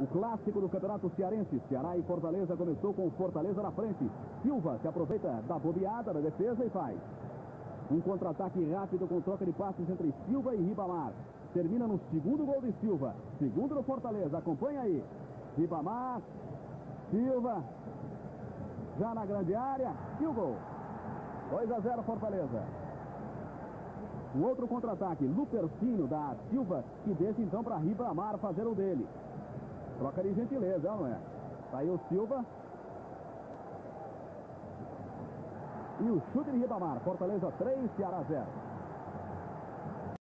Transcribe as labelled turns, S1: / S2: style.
S1: O clássico do Campeonato Cearense. Ceará e Fortaleza começou com Fortaleza na frente. Silva se aproveita da bobeada da defesa e faz. Um contra-ataque rápido com troca de passes entre Silva e Ribamar. Termina no segundo gol de Silva. Segundo do Fortaleza. Acompanha aí. Ribamar. Silva. Já na grande área. E o gol. 2 a 0 Fortaleza. Um outro contra-ataque. Lupercino da Silva. Que deixa então para Ribamar fazer o dele. Troca de gentileza, não é? Saiu Silva. E o chute de Ribamar. Fortaleza 3, Ceará 0.